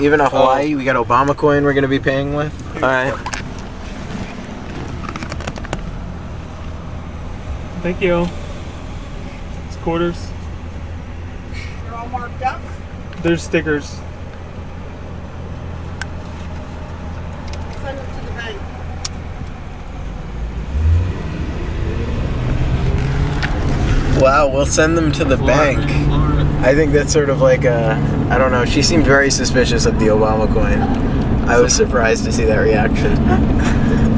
even a Hawaii. We got Obama coin we're gonna be paying with. All right. Thank you. It's quarters. They're all marked up. There's stickers. Send them to the bank. Wow, we'll send them to the bank. I think that's sort of like a, I don't know. She seemed very suspicious of the Obama coin. I was surprised to see that reaction.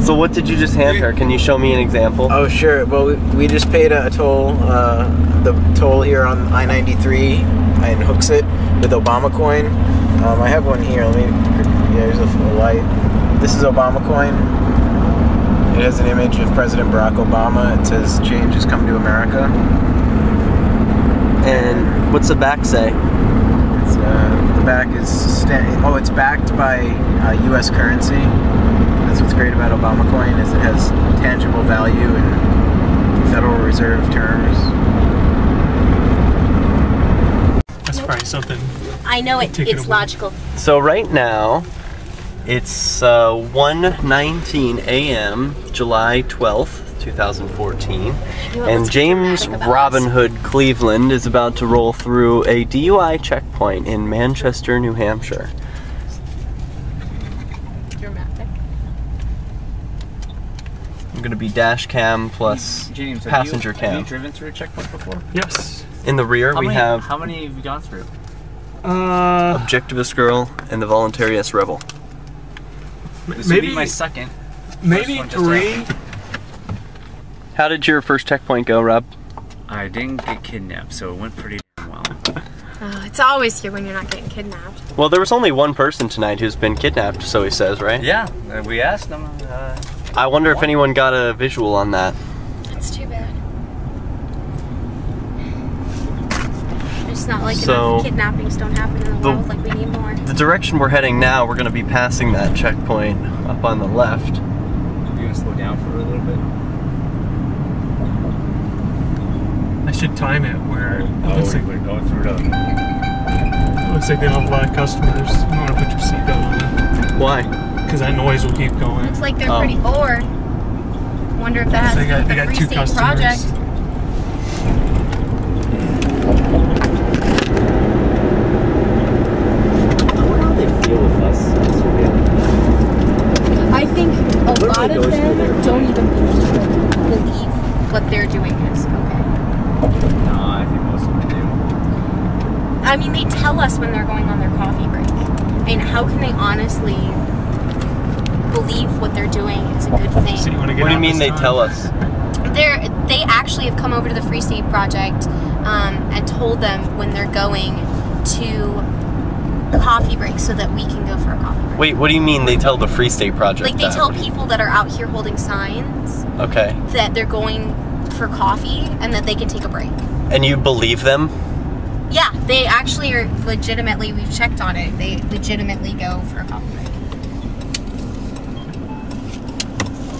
So what did you just hand her? Can you show me an example? Oh sure. Well, we, we just paid a toll, uh, the toll here on I-93 and Hooksett with Obama coin. Um, I have one here. Let me. Yeah, here's a full light. This is Obama coin. It has an image of President Barack Obama. It says "Change has come to America." And what's the back say? It's, uh, the back is sta- oh, it's backed by uh, U.S. currency. That's what's great about Obama coin is it has tangible value in Federal Reserve terms. That's probably something. I know it. It It's away. logical. So right now, it's uh, 1:19 a.m., July 12th, 2014, You know what's and James Robin? Hood Cleveland is about to roll through a DUI checkpoint in Manchester, New Hampshire. Dramatic. I'm gonna be dash cam plus James, have passenger you, cam. Have you driven through a checkpoint before? Yes. In the rear, How we many, have How many have you gone through? Uh, Objectivist Girl and the Voluntariist Rebel. This would maybe be my second. maybe three. How did your first checkpoint go, Rob? I didn't get kidnapped, so it went pretty well. Oh, it's always here when you're not getting kidnapped. Well, there was only one person tonight who's been kidnapped, so he says, right? Yeah, uh, we asked them. Uh, I wonder if anyone got a visual on that. That's too bad. It's not like So- enough kidnappings don't happen in the, The- world. Like we need more. The direction we're heading now, we're going to be passing that checkpoint up on the left. you gonna slow down for a little bit? Should time it where it Oh, looks like, we're going through the. it looks like they don't have a lot of customers. You want to put your seatbelt on Why? because that noise will keep going. Looks like they're Oh. pretty bored. Wonder if that has So to they do got- with they the got Free two State customers. Project. I wonder how they feel with us. I think a lot of them don't even believe, believe what they're doing is okay. No, I think most of them do. I mean, they tell us when they're going on their coffee break. And how can they honestly believe what they're doing is a good thing? So you want to get What do you mean they time? tell us? They're they actually have come over to the Free State Project um, and told them when they're going to coffee break so that we can go for a coffee break. Wait, what do you mean they tell the Free State Project Like they that? tell people that are out here holding signs Okay. that they're going for coffee and that they can take a break. And you believe them? Yeah, they actually are legitimately. We've checked on it. They legitimately go for a coffee break.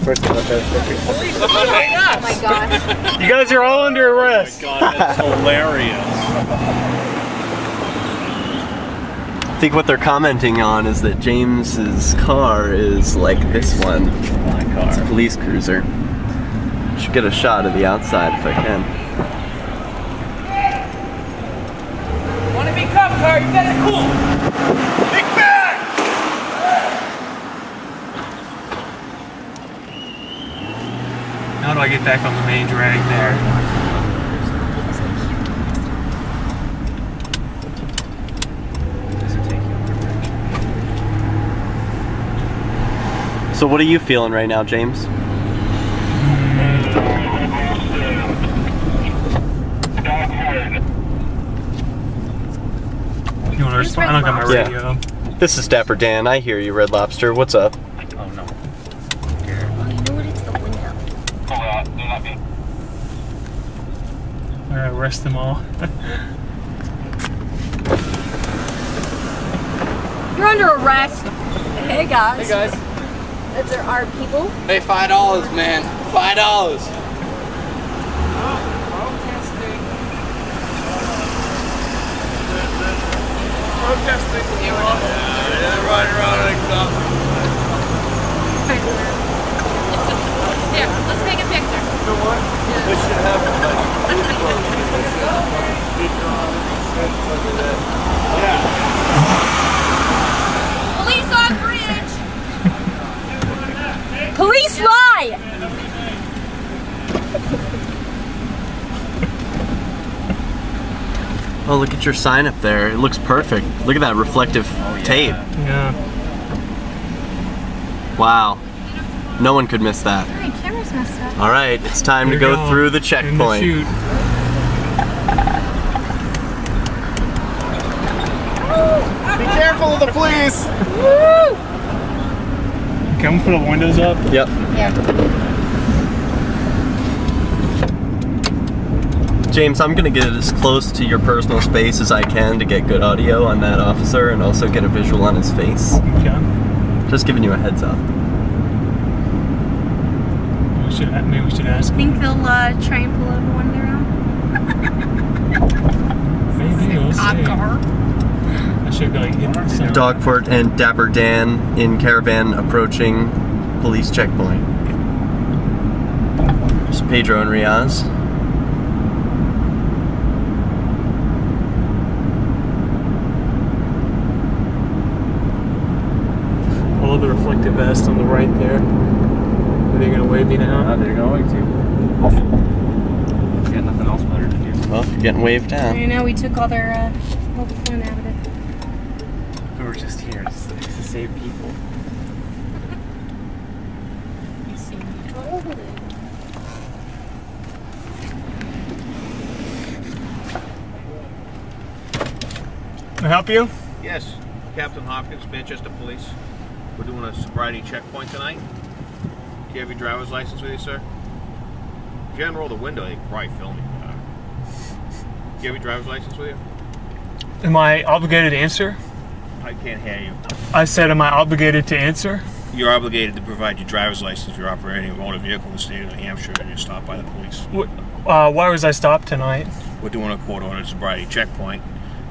First of all, oh, oh my gosh. You guys are all under arrest. Oh God, that's hilarious. I think what they're commenting on is that James's car is like this one. My It's a car. police cruiser. Should get a shot of the outside if I can. Want to be cop car? You better cool. Big bag. How do I get back on the main drag there? So what are you feeling right now, James? You want to respond? I don't got my Yeah. This is Dapper Dan. I hear you, Red Lobster. What's up? Oh no. Oh, you know what? It's the window. All right, arrest them all. You're under arrest. Hey guys. Hey guys. Those are our people. Hey, five dollars, man. Five dollars. protesting. Yeah, they're riding around like stuff. Here, let's take a picture. This should happen. Yeah. Police on bridge. Police lie. Oh, look at your sign up there. It looks perfect. Look at that reflective oh, tape. Yeah. Wow. No one could miss that. Alright, messed up. All right, it's time to go we go. through the In checkpoint. chute. Be careful of the police. Can we put the windows up? Yep. Yeah. James, I'm gonna get as close to your personal space as I can to get good audio on that officer and also get a visual on his face. Okay. Just giving you a heads up. We should, maybe we should ask. Think they'll uh, try and pull over one of their own? Maybe we'll see. car. I should go like hit the. Dogfort and Dapper Dan in caravan approaching police checkpoint. There's Pedro and Riaz. I love the reflective vest on the right there. Are they gonna wave me now? they're going to. Got nothing else better to do. Well, you're getting waved down. I know we took all their uh, all the fun out of it. We were just here just to save people. Can I help you? Yes, Captain Hopkins, Manchester Police. We're doing a sobriety checkpoint tonight. Do you have your driver's license with you, sir? If you unroll the window, they can probably film you. Uh, do you have your driver's license with you? Am I obligated to answer? I can't hear you. I said, am I obligated to answer? You're obligated to provide your driver's license if you're operating a motor vehicle in the state of New Hampshire and you're stopped by the police. What, uh, why was I stopped tonight? We're doing a court-ordered sobriety checkpoint,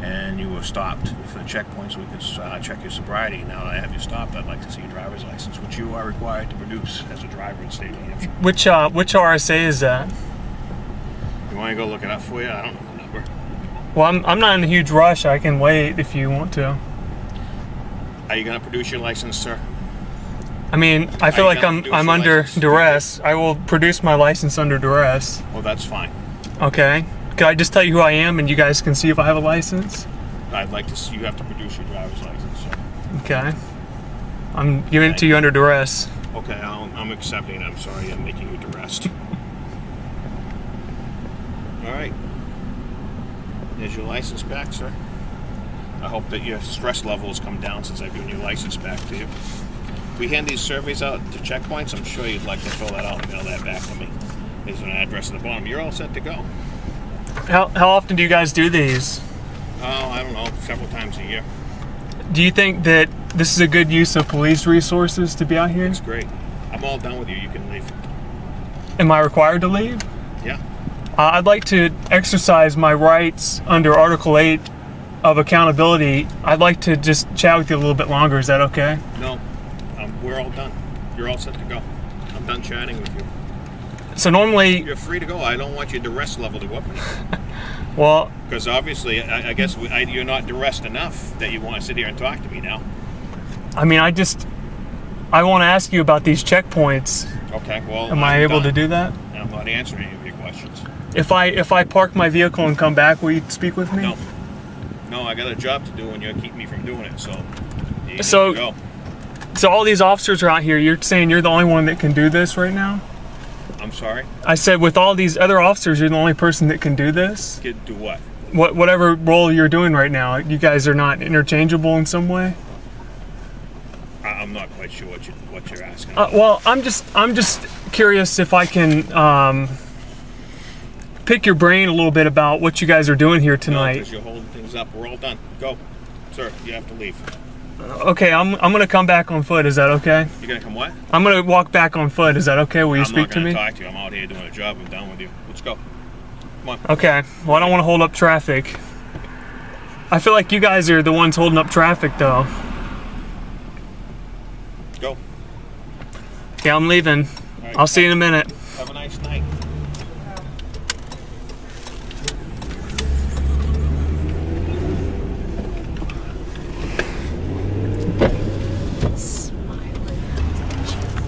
and you were stopped for the checkpoint so we could uh, check your sobriety. Now that I have you stopped, I'd like to see your driver's license, which you are required to produce as a driver in state of New Hampshire. Which uh, which RSA is that? You want to go look it up for you? I don't know the number. Well, I'm, I'm not in a huge rush. I can wait if you want to. Are you going to produce your license, sir? I mean, I feel like I'm I'm under license? duress. I will produce my license under duress. Well, that's fine. Okay. Can I just tell you who I am and you guys can see if I have a license? I'd like to see you have to produce your driver's license, sir. Okay. I'm giving it to you under duress. Okay, I'll, I'm accepting. I'm sorry I'm making you duress. All right. There's your license back, sir. I hope that your stress level has come down since I've given your license back to you. We hand these surveys out to checkpoints. I'm sure you'd like to fill that out and mail that back to me. There's an address at the bottom. You're all set to go. How, how often do you guys do these? Oh, I don't know, several times a year. Do you think that this is a good use of police resources to be out here? It's great. I'm all done with you. You can leave. Am I required to leave? Yeah. Uh, I'd like to exercise my rights under Article 8 of accountability. I'd like to just chat with you a little bit longer. Is that okay? No, um, we're all done. You're all set to go. I'm done chatting with you. So normally, You're free to go. I don't want your duress level to go up well, Because obviously, I, I guess we, I, you're not duressed enough that you want to sit here and talk to me now. I mean, I just I want to ask you about these checkpoints. Okay, well. Am I I'm able to do that? I'm not answering any of your questions. If I if I park my vehicle and come back, will you speak with me? No. No, I got a job to do and you're keeping me from doing it, so. So-. So all these officers are out here. You're saying you're the only one that can do this right now? I'm sorry. I said with all these other officers, you're the only person that can do this. Do what? What whatever role you're doing right now, you guys are not interchangeable in some way. I, I'm not quite sure what you what you're asking. Uh, well, I'm just I'm just curious if I can um, pick your brain a little bit about what you guys are doing here tonight. Because you're holding things up. We're all done. Go, sir. You have to leave. Uh, okay, I'm I'm gonna come back on foot. Is that okay? You're gonna come what? I'm gonna walk back on foot. Is that okay? Will you I'm speak not to gonna me? talk to you. I'm out here doing a job. I'm done with you. Let's go. Come on. Okay. Well, I don't want to hold up traffic. I feel like you guys are the ones holding up traffic, though. Go. Yeah, I'm leaving. Right, I'll see you in a minute. Have a nice night.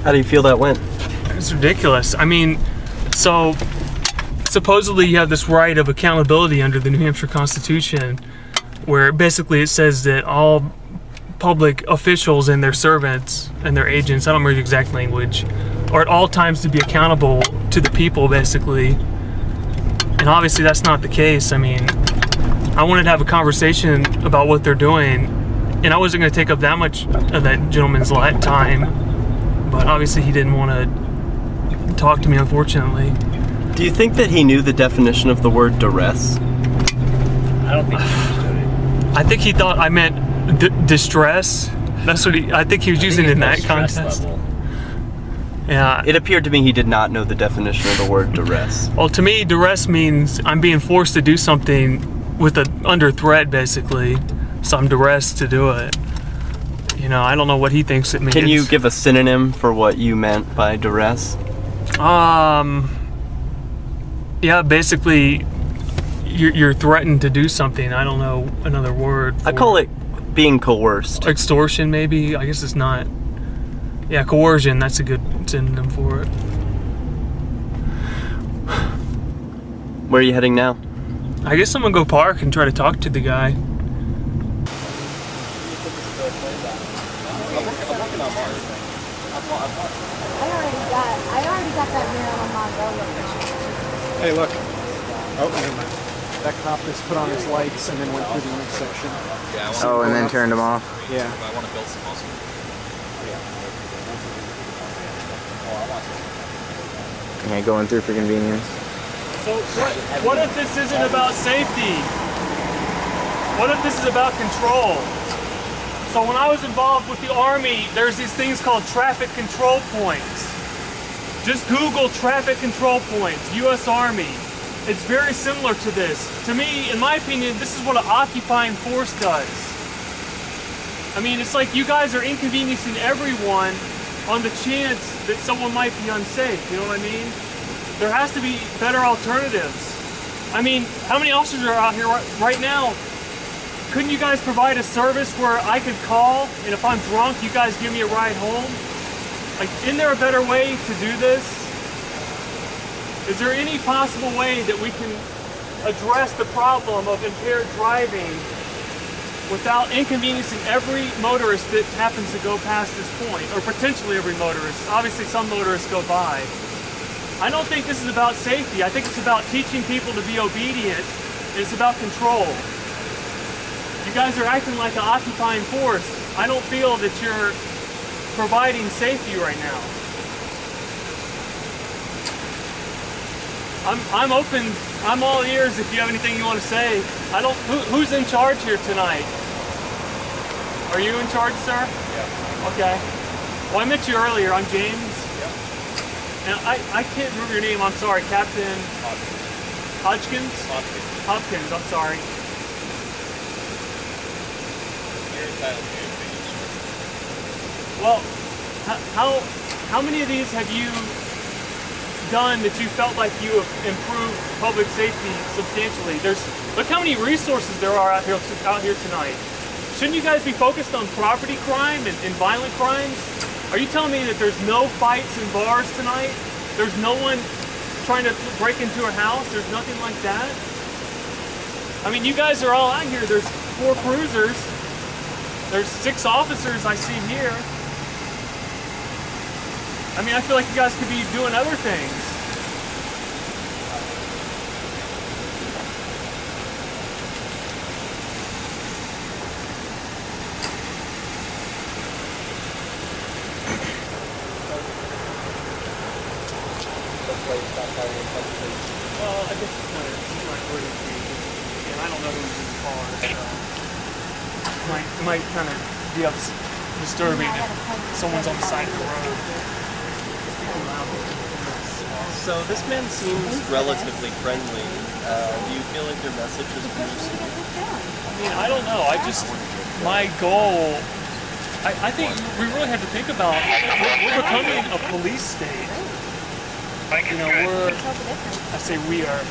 How do you feel that went? It's ridiculous. I mean, so supposedly you have this right of accountability under the New Hampshire Constitution, where basically it says that all public officials and their servants and their agents, I don't remember the exact language, are at all times to be accountable to the people, basically. And obviously that's not the case. I mean, I wanted to have a conversation about what they're doing, and I wasn't going to take up that much of that gentleman's time but obviously he didn't want to talk to me unfortunately Do you think that he knew the definition of the word duress? I don't think he understood it. i think he thought i meant d- distress that's what he i think he was using it in that context level. yeah It appeared to me he did not know the definition of the word duress. well to me duress means i'm being forced to do something with a under threat basically so i'm duress to do it you know i don't know what he thinks it means Can you give a synonym for what you meant by duress? um yeah basically you're, you're threatened to do something i don't know another word I call it being coerced. extortion maybe i guess it's not yeah coercion that's a good synonym for it Where are you heading now? i guess i'm gonna go park and try to talk to the guy I already got, I already got that Marilyn Monroe location. Hey, look. Oh, never mind. That cop just put on his lights and then went through the intersection. Oh, and then turned them off. Yeah. I want to build some muscle. Yeah, going through for convenience. so what, what if this isn't about safety what if this is about control so when i was involved with the army there's these things called traffic control points just google traffic control points u.s army it's very similar to this to me in my opinion this is what an occupying force does I mean, it's like you guys are inconveniencing everyone on the chance that someone might be unsafe. You know what I mean? There has to be better alternatives. I mean, how many officers are out here right, now? Couldn't you guys provide a service where I could call and if I'm drunk, you guys give me a ride home? Like, isn't there a better way to do this? Is there any possible way that we can address the problem of impaired driving without inconveniencing every motorist that happens to go past this point, or potentially every motorist. Obviously, some motorists go by. I don't think this is about safety. I think it's about teaching people to be obedient, it's about control. You guys are acting like an occupying force. I don't feel that you're providing safety right now. I'm, I'm open. I'm all ears if you have anything you want to say. I don't. Who, who's in charge here tonight? Are you in charge, sir? Yeah. Okay. Well, I met you earlier. I'm James. Yeah. And I, I can't remember your name. I'm sorry, Captain Hodgkins. Hopkins. Hopkins. I'm sorry. You're entitled to your opinion, sir. Well, how how many of these have you done that you felt like you have improved public safety substantially? There's look how many resources there are out here out here tonight. Shouldn't you guys be focused on property crime and, and violent crimes? Are you telling me that there's no fights in bars tonight? There's no one trying to break into a house? There's nothing like that? I mean, you guys are all out here. There's four cruisers. There's six officers I see here. I mean, I feel like you guys could be doing other things. Well, I guess it's not, it's not emergency. And I don't know who's in the car. So might, might kind of be ups, disturbing if someone's on the side of the road. So this man seems relatively friendly. Uh, do you feel like your message is producing? I mean, I don't know. I just, my goal, I, I think we really have to think about, we're, we're becoming a police state. You know, we're, I say we are,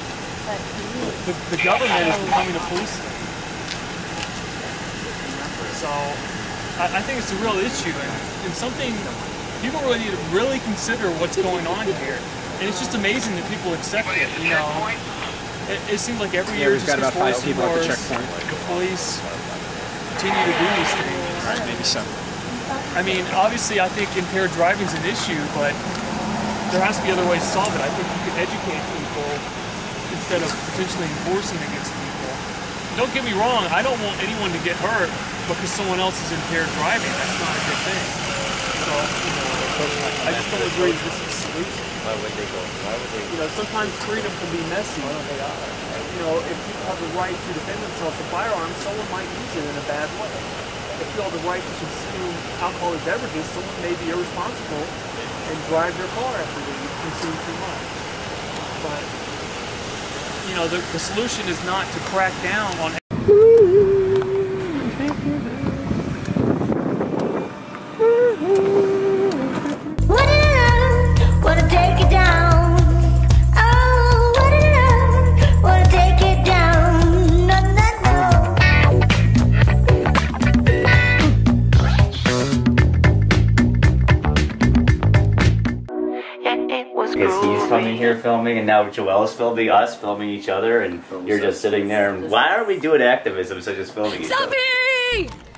the, the government is becoming a police state. So, I, I think it's a real issue and, and something people really need to really consider what's going on here. And it's just amazing that people accept it, you know. It, it seems like every year we've just got about five people at the checkpoint. The police continue to do these things. Maybe seven. I mean, obviously, I think impaired driving is an issue, but there has to be other ways to solve it. I think you could educate people instead of potentially enforcing against people. Don't get me wrong, I don't want anyone to get hurt because someone else is impaired driving. That's not a good thing. So, you know, I just don't agree that this is solution. Why would they go? Why would they? You know, sometimes freedom can be messy. You know, if people have the right to defend themselves with firearms, someone might use it in a bad way. If you have the right to consume alcoholic beverages, someone may be irresponsible and drive their car after they consume too much. But, you know, the, the solution is not to crack down on filming, and now filming us, filming each other, and you're just sitting there. And why are we doing activism such as filming each other? What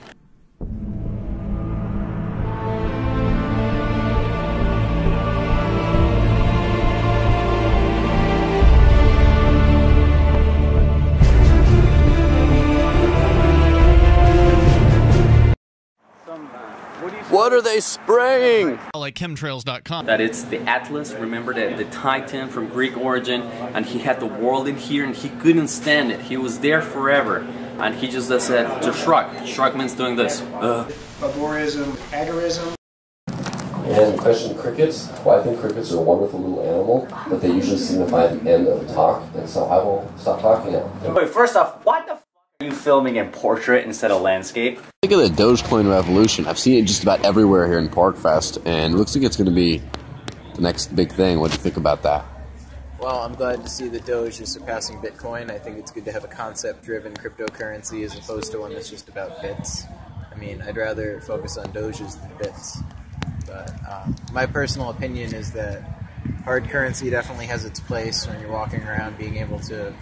they spraying? like chemtrails.com. That it's the Atlas, remember that the Titan from Greek origin, and he had the world in here, and he couldn't stand it. He was there forever, and he just uh, said, just shrug. Shrug means doing this. Uh. Barbarism, agorism. And question crickets. Well, I think crickets are a wonderful little animal, but they usually signify the end of a talk, and so I will stop talking now. Wait, first off, what the f are you filming in portrait instead of landscape? Think of the Dogecoin revolution. I've seen it just about everywhere here in PorcFest, and it looks like it's going to be the next big thing. What do you think about that? Well, I'm glad to see that Doge is surpassing Bitcoin. I think it's good to have a concept-driven cryptocurrency as opposed to one that's just about bits. I mean, I'd rather focus on Doges than bits. But um, my personal opinion is that hard currency definitely has its place when you're walking around being able to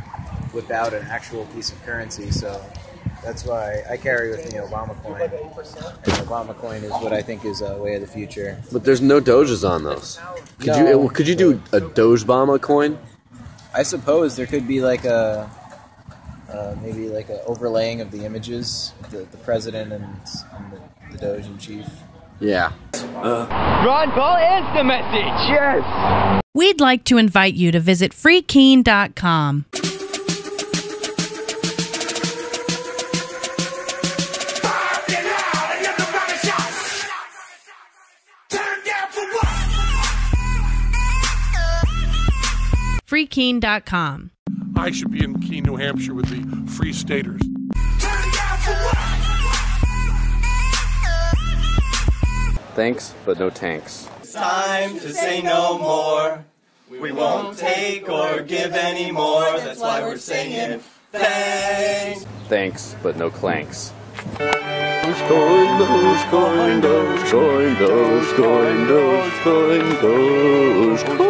whip out an actual piece of currency. So that's why I carry with me Obama coin. And Obama coin is what I think is a way of the future. But there's no Doges on those. Could No. you could you do a Dogebama coin? I suppose there could be like a uh, maybe like a overlaying of the images, the, the president and, and the, the Doge in chief. Yeah. Ron Paul is the message. Yes. We'd like to invite you to visit freekeene.com. freekeene.com. I should be in Keene, New Hampshire with the Free Staters. Thanks, but no tanks. It's time to say no more. We won't take or give any more. That's why we're singing thanks. Thanks, but no clanks. Dogecoin, Dogecoin, Dogecoin, Dogecoin, Dogecoin, Dogecoin.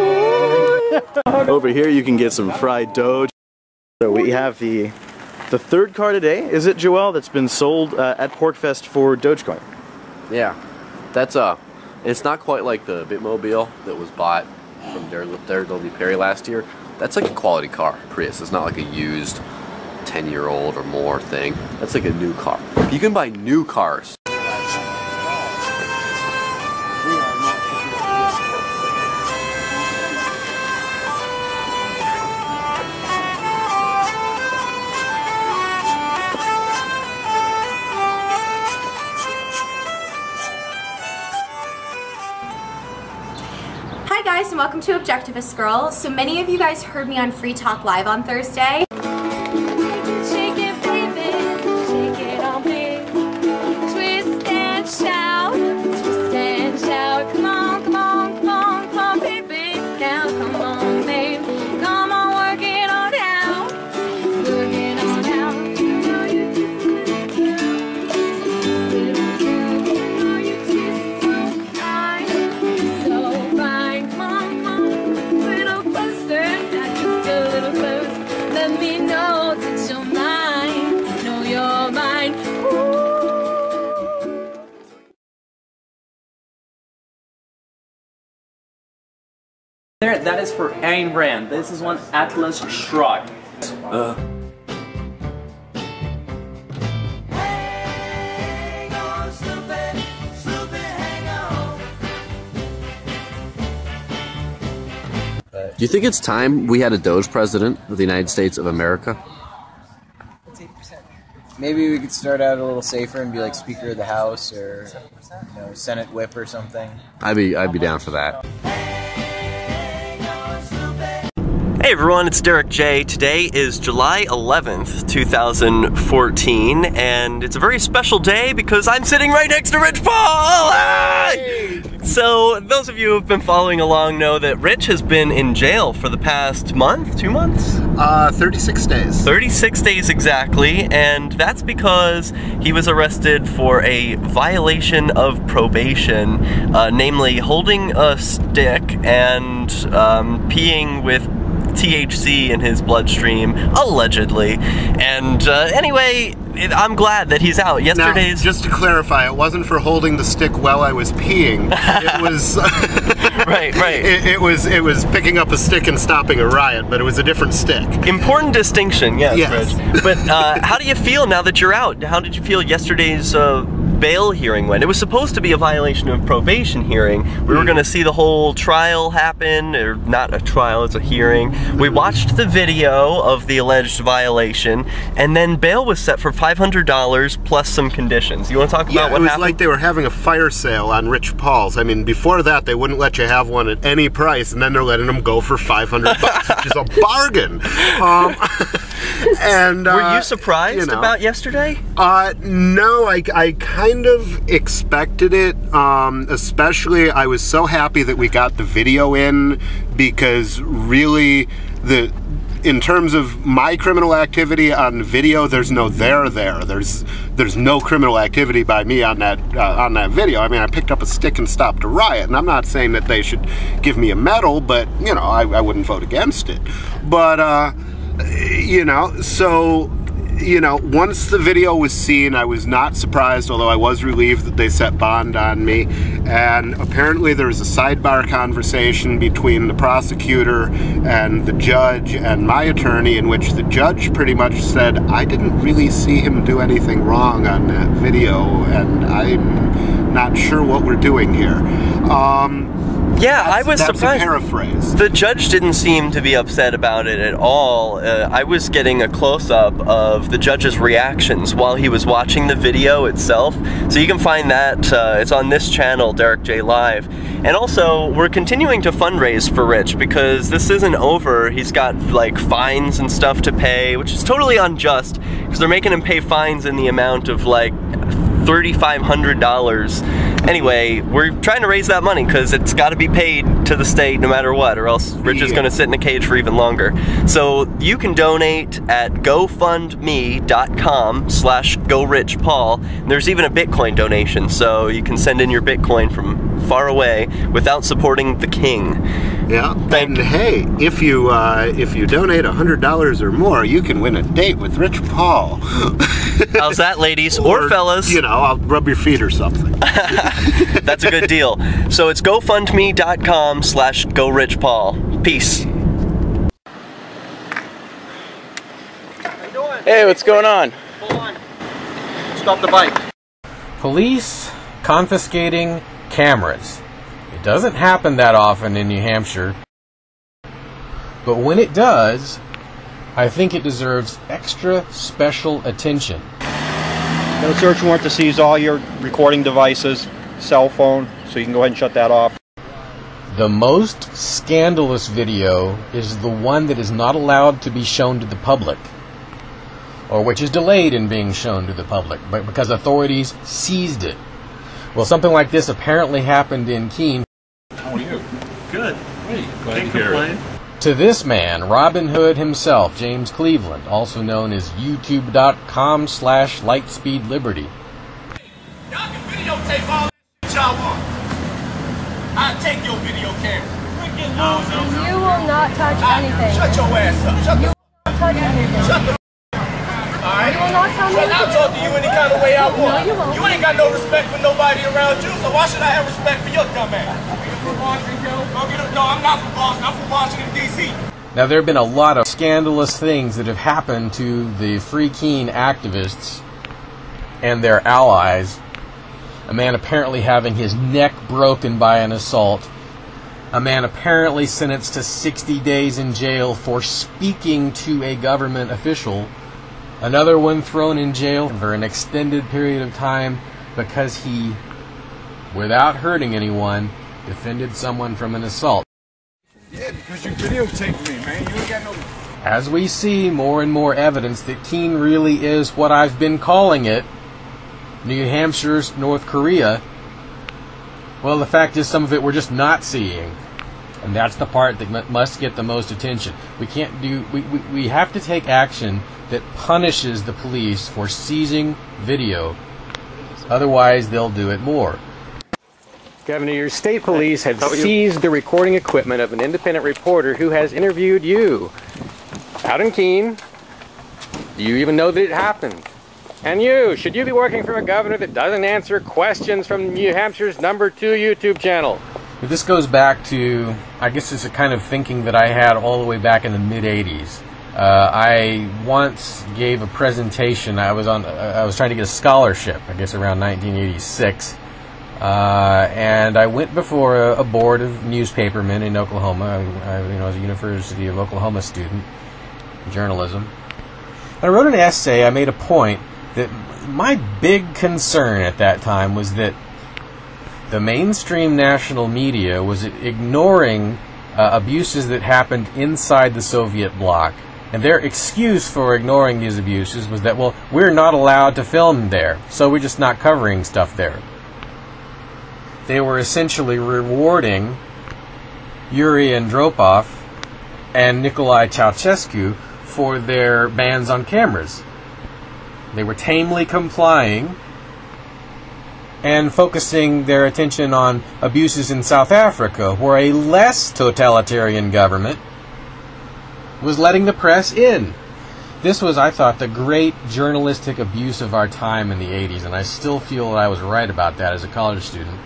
Over here, you can get some fried Doge. So we have the the third car today. Is it Joel that's been sold uh, at PorcFest for Dogecoin? Yeah, that's uh, it's not quite like the Bitmobile that was bought from Dare Daredevil Perry last year. That's like a quality car, Prius. It's not like a used 10 year old or more thing. That's like a new car. You can buy new cars. Hi guys and welcome to Objectivist Girl. So many of you guys heard me on Free Talk Live on Thursday. There, that is for Ayn Rand. This is one Atlas Shrugged. Uh. Do you think it's time we had a Doge president of the United States of America? Maybe we could start out a little safer and be like Speaker of the House or you know, Senate Whip or something. I'd be I'd be down for that. Hey everyone, it's Derrick J. Today is July 11th, 2014, and it's a very special day because I'm sitting right next to Rich Paul! Ah! So, those of you who have been following along know that Rich has been in jail for the past month, two months? Uh, 36 days. 36 days exactly, and that's because he was arrested for a violation of probation, uh, namely holding a stick and um, peeing with THC in his bloodstream, allegedly. And uh, anyway, it, I'm glad that he's out. Yesterday's. Now, just to clarify, it wasn't for holding the stick while I was peeing. It was. right, right. It, it, was it was picking up a stick and stopping a riot, but it was a different stick. Important distinction, yes, Yes. Rich. But uh, how do you feel now that you're out? How did you feel yesterday's uh, bail hearing went? It was supposed to be a violation of probation hearing. We were going to see the whole trial happen, or not a trial, it's a hearing. We watched the video of the alleged violation, and then bail was set for $500 plus some conditions. You want to talk Yeah, about what it was happened? like they were having a fire sale on Rich Paul's. I mean, before that, they wouldn't let you have one at any price, and then they're letting them go for 500 bucks, which is a bargain. Um, and Were uh, you surprised you know. about yesterday? Uh, no, I, I kind of expected it. Um, especially, I was so happy that we got the video in because really, the in terms of my criminal activity on video, there's no there there. There's there's no criminal activity by me on that uh, on that video. I mean, I picked up a stick and stopped a riot, and I'm not saying that they should give me a medal, but you know, I, I wouldn't vote against it. But uh, you know, so you know, once the video was seen, I was not surprised, although I was relieved that they set bond on me. And apparently, there was a sidebar conversation between the prosecutor and the judge and my attorney, in which the judge pretty much said, I didn't really see him do anything wrong on that video, and I'm not sure what we're doing here. Um, Yeah, I was that's surprised. a paraphrase. The judge didn't seem to be upset about it at all. Uh, I was getting a close up of the judge's reactions while he was watching the video itself. So you can find that. Uh, it's on this channel, Derrick J Live. And also, we're continuing to fundraise for Rich because this isn't over. He's got like fines and stuff to pay, which is totally unjust because they're making him pay fines in the amount of like $3,500. Anyway, we're trying to raise that money because it's got to be paid to the state no matter what, or else Rich is going to sit in a cage for even longer. So you can donate at gofundme.com slash gorichpaul. There's even a Bitcoin donation, so you can send in your Bitcoin from far away without supporting the king. Yeah. and hey, if you uh, if you donate hundred dollars or more, you can win a date with Rich Paul. How's that, ladies or, fellas? You know, I'll rub your feet or something. That's a good deal. So it's gofundme.com slash gorichpaul. Peace. Hey, what's going on? Stop the bike. Police confiscating cameras. It doesn't happen that often in New Hampshire. But when it does, I think it deserves extra special attention. A search warrant to seize all your recording devices, cell phone, so you can go ahead and shut that off. The most scandalous video is the one that is not allowed to be shown to the public, or which is delayed in being shown to the public, but because authorities seized it. Well, something like this apparently happened in Keene. How are you? Good. Hey, glad Can't to hear complain. To this man, Robin Hood himself, James Cleveland, also known as youtube.com slash lightspeedliberty. Videotape all that y'all want. I take your video camera. Freaking um, losers. You will not touch anything. Shut your ass up. Shut the Touch anything. Shut the Alright? You will not touch But I'll talk to you any kind of way I want. you, ain't got no respect for nobody around you, so why should I have respect for your dumb ass? You from Washington, Go get a, no, I'm not from Boston. I'm from Washington, D.C. Now, there have been a lot of scandalous things that have happened to the Free Keene activists and their allies. A man apparently having his neck broken by an assault. A man apparently sentenced to 60 days in jail for speaking to a government official. Another one thrown in jail for an extended period of time because he, without hurting anyone, defended someone from an assault. Yeah, because you videotaped me, man. You ain't got no. As we see more and more evidence that Keene really is what I've been calling it New Hampshire's North Korea, well, the fact is, some of it we're just not seeing. And that's the part that mu- must get the most attention. We can't do, we, we, we have to take action that punishes the police for seizing video. Otherwise, they'll do it more. Governor, your state police have seized the recording equipment of an independent reporter who has interviewed you out in Keene. Do you even know that it happened? And you, should you be working for a governor that doesn't answer questions from New Hampshire's number two YouTube channel? This goes back to, I guess it's a kind of thinking that I had all the way back in the mid 80s. Uh, I once gave a presentation. I was on. I was trying to get a scholarship. I guess around 1986, uh, and I went before a, a board of newspapermen in Oklahoma. I, I, you know, I was a University of Oklahoma student, journalism. And I wrote an essay. I made a point that my big concern at that time was that the mainstream national media was ignoring uh, abuses that happened inside the Soviet bloc. And their excuse for ignoring these abuses was that, well, we're not allowed to film there, so we're just not covering stuff there. They were essentially rewarding Yuri Andropov and Nicolae Ceausescu for their bans on cameras. They were tamely complying and focusing their attention on abuses in South Africa, where a less totalitarian government was letting the press in. This was, I thought, the great journalistic abuse of our time in the 80s, and I still feel that I was right about that as a college student.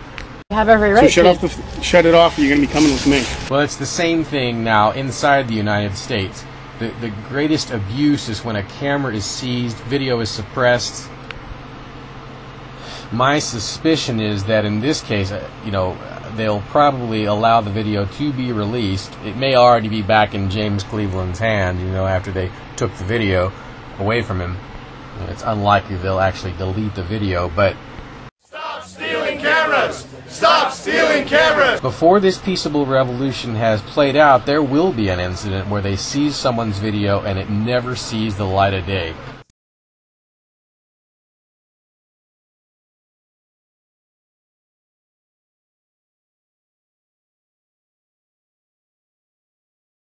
You have every right. So right. shut to- off the, f- shut it off, or you're gonna be coming with me. Well, it's the same thing now inside the United States. The, the greatest abuse is when a camera is seized, video is suppressed. My suspicion is that in this case, uh, you know, they'll probably allow the video to be released. It may already be back in James Cleveland's hand, you know, after they took the video away from him. It's unlikely they'll actually delete the video, but Stop Stealing cameras! Stop stealing cameras! Before this peaceable revolution has played out, there will be an incident where they seize someone's video and it never sees the light of day.